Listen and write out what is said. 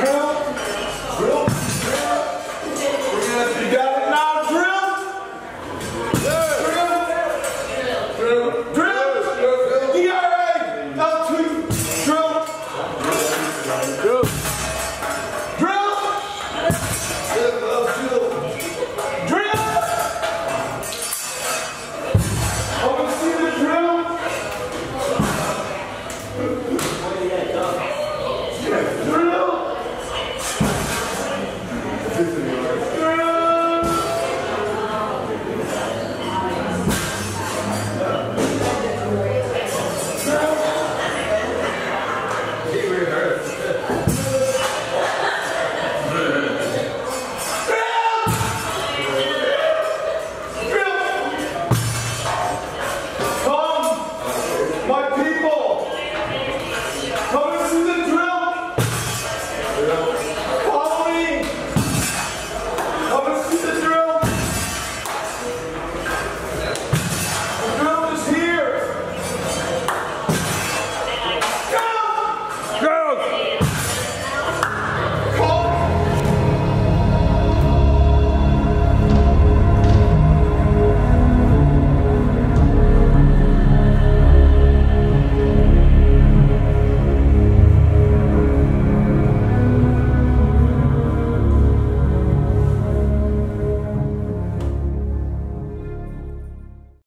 Roll.